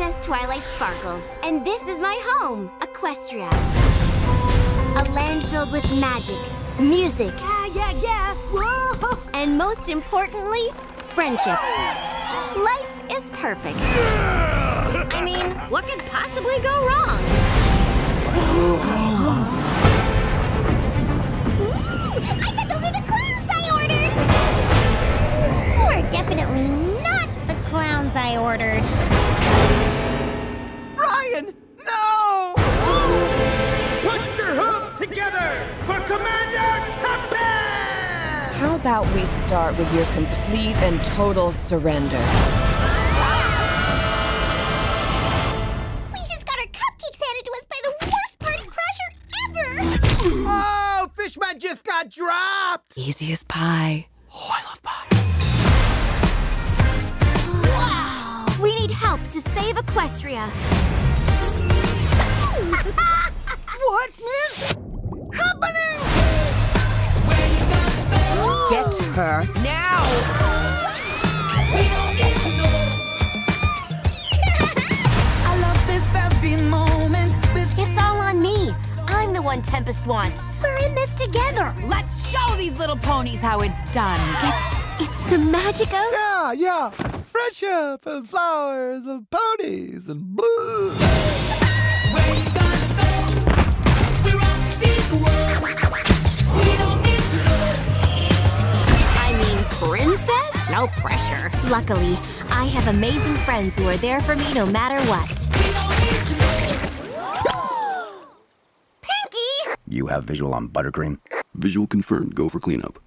Twilight Sparkle, and this is my home, Equestria. A land filled with magic, music, Yeah, yeah, yeah. Whoa! and most importantly, friendship. Life is perfect. I mean, what could possibly go wrong? I bet those are the clowns I ordered! Or definitely not the clowns I ordered. How about we start with your complete and total surrender? We just got our cupcakes handed to us by the worst party crasher ever! Oh, Fishman just got dropped! Easy as pie. Oh, I love pie. Wow! We need help to save Equestria. Her now! I love this very moment. This It's all on me. I'm the one Tempest wants. We're in this together. Let's show these little ponies how it's done. It's it's the magic of Yeah, yeah. Friendship and flowers and ponies and blue. No pressure. Luckily, I have amazing friends who are there for me no matter what. We don't need to know. Pinkie! You have visual on buttercream? Visual confirmed. Go for cleanup.